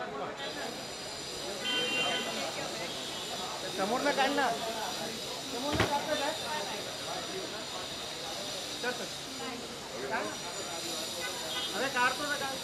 समोर समोरला काढ ना. समोरला काढतो काय चल चल अरे काढतो ना काय